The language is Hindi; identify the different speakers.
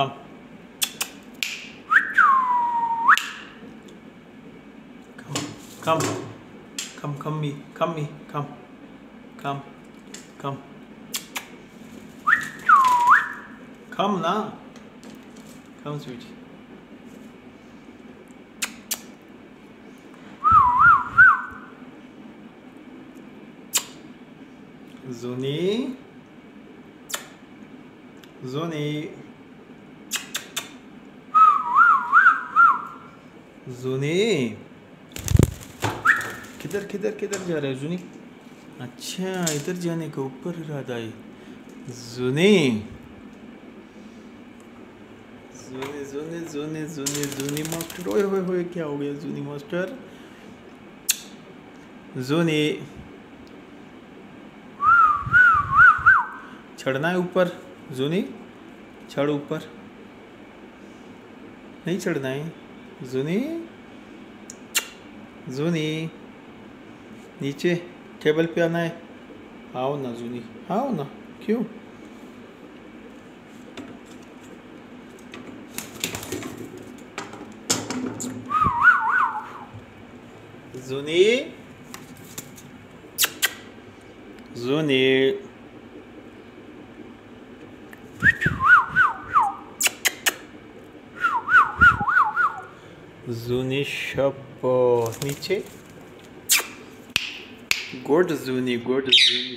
Speaker 1: Come. Come. Come. Come, come me. Come me. Come. Come. Come. Come now. Come, sweetie. Zuni. Zuni. Zuni. किधर किधर किधर जा रहे हो जुनी? अच्छा इधर जाने का ऊपर इरादा है। जुनी। जुनी जुनी जुनी जुनी जुनी मास्टर। ओए होए होए क्या हो गया जुनी मास्टर? जुनी। चढ़ना है ऊपर, जूनी। चढ़ ऊपर। नहीं चढ़ना है। जुनी? जुनी। नीचे टेबल पे आना है। आओ ना जुनी। आओ ना। क्यों? जुनी। जुनी। जुनी शप नीचे गुड जूनी गुड जुनी